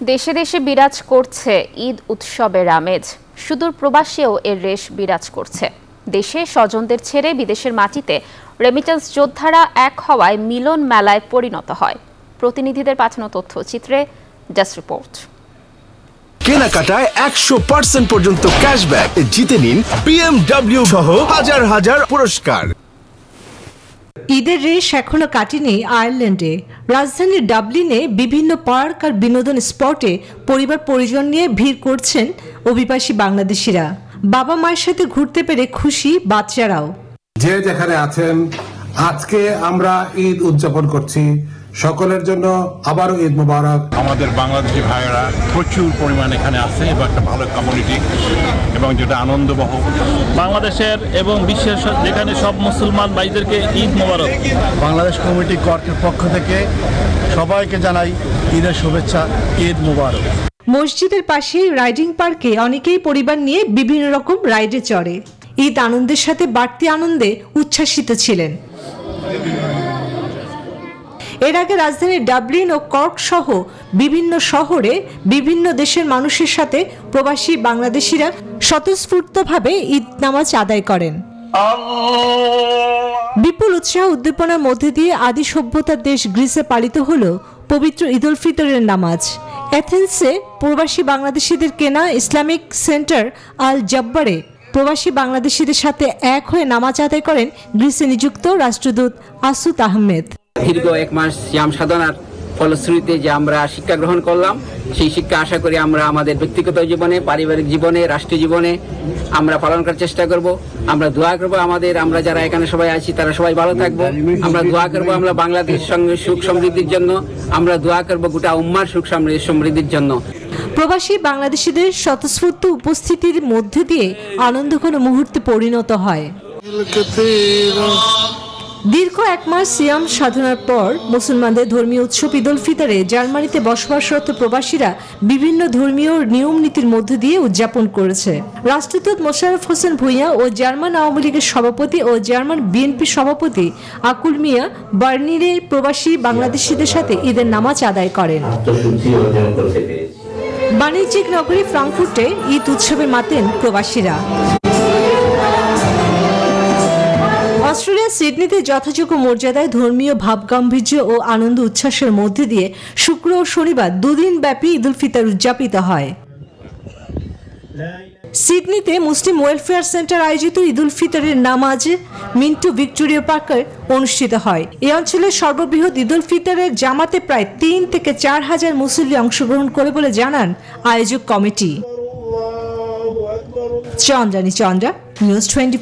দেশে দেশে বিরাজ করছে ঈদ উৎসবের আমেজ। সুদূর প্রবাসেও এর রেশ বিরাজ করছে। দেশে স্বজনদের ছেড়ে বিদেশের মাটিতে রেমিটেন্স যোদ্ধারা এক হওয়ায় মিলন মেলায় পরিণত হয়। প্রতিনিধিদের পাঠানো তথ্যচিত্রে ডেস্ক রিপোর্ট কেনাকাটায় একশো পার্সেন্ট পর্যন্ত ক্যাশব্যাক জিতে নিন বিএমডব্লিউ সহ হাজার হাজার পুরস্কার। ঈদের রেশ এখনও কাটেনি আয়ারল্যান্ডে। রাজধানীর ডাবলিনে বিভিন্ন পার্ক আর বিনোদন স্পটে পরিবার পরিজন নিয়ে ভিড় করছেন অভিবাসী বাংলাদেশিরা। বাবা মায়ের সাথে ঘুরতে পেরে খুশি বাচ্চারাও। যে যেখানে আছেন, আজকে আমরা ঈদ উদযাপন করছি। সকলের জন্য আবারও ঈদ মুবারক। আমাদের বাংলাদেশি ভাইয়েরা প্রচুর পরিমাণ এখানে আছে এবং একটা ভালো কমিউনিটি এবং যেটা আনন্দবহ বাংলাদেশের এবং বিশ্বের যেখানে সব মুসলমান ভাইদেরকে ঈদ মুবারক। বাংলাদেশ কমিটি কর্কের পক্ষ থেকে সবাইকে জানাই ঈদের শুভেচ্ছা ঈদ মুবারক। মসজিদের পাশে রাইডিং পার্কে অনেকেই পরিবার নিয়ে বিভিন্ন রকম রাইডে চড়ে। ঈদ আনন্দের সাথে বাড়তি আনন্দে উচ্ছ্বাসিত ছিলেন। এর আগে রাজধানী ডাবলিন ও কর্ক সহ বিভিন্ন শহরে বিভিন্ন দেশের মানুষের সাথে প্রবাসী বাংলাদেশিরা স্বতঃস্ফূর্তভাবে ঈদ নামাজ আদায় করেন। বিপুল উৎসাহ উদ্দীপনার মধ্যে দিয়ে আদি সভ্যতার দেশ গ্রিসে পালিত হলো পবিত্র ঈদ উল ফিতরের নামাজ। অ্যাথেন্সে প্রবাসী বাংলাদেশিদের কেনা ইসলামিক সেন্টার আল জব্বারে প্রবাসী বাংলাদেশিদের সাথে এক হয়ে নামাজ আদায় করেন গ্রিসে নিযুক্ত রাষ্ট্রদূত আসুত আহমেদ। দীর্ঘ এক মাস শ্যাম সাধনার ফলশ্রুতিতে যে আমরা শিক্ষা গ্রহণ করলাম সেই শিক্ষা আশা করি আমরা আমাদের ব্যক্তিগত জীবনে পারিবারিক জীবনে রাষ্ট্রীয় জীবনে আমরা পালন করার চেষ্টা করব। আমরা দোয়া করব আমাদের আমরা যারা এখানে সবাই আছি তারা সবাই ভালো থাকব। আমরা দোয়া করব আমরা বাংলাদেশের সঙ্গে সুখ সমৃদ্ধির জন্য। আমরা দোয়া করব গোটা উম্মার সুখ সমৃদ্ধি সমৃদ্ধির জন্য। প্রবাসী বাংলাদেশিদের স্বতঃস্ফূর্ত উপস্থিতির মধ্যে দিয়ে আনন্দ আনন্দঘন মুহূর্তে পরিণত হয়। দীর্ঘ এক মাস সিয়াম সাধনার পর মুসলমানদের ধর্মীয় উৎসব ঈদ উল ফিতরে জার্মানিতে বসবাসরত প্রবাসীরা বিভিন্ন ধর্মীয় নিয়ম নীতির মধ্য দিয়ে উদযাপন করেছে। রাষ্ট্রদূত মোশারফ হোসেন ভূঁইয়া ও জার্মান আওয়ামী লীগের সভাপতি ও জার্মান বিএনপি সভাপতি আকুল মিয়া বার্নিরে প্রবাসী বাংলাদেশিদের সাথে ঈদের নামাজ আদায় করেন। বাণিজ্যিক নগরী ফ্রাঙ্কফুর্টে ঈদ উৎসবে মাতেন প্রবাসীরা। অস্ট্রেলিয়ার সিডনিতে যথাযোগ্য মর্যাদায় ধর্মীয় ভাবগাম্ভীর্য ও আনন্দ উচ্ছ্বাসের মধ্যে দিয়ে শুক্র ও শনিবার দুদিন ব্যাপী ঈদ উল ফিতর উদযাপিত হয়। সিডনিতে মুসলিম ওয়েলফেয়ার সেন্টার আয়োজিত ঈদ উল ফিতরের নামাজ মিন্টু ভিক্টোরিয়া পার্কে অনুষ্ঠিত হয়। এই অঞ্চলের সর্ববৃহৎ ঈদ উল ফিতরের জামাতে প্রায় তিন থেকে চার হাজার মুসল্লি অংশগ্রহণ করে বলে জানান আয়োজক committee. Chandrani Chandra, news twenty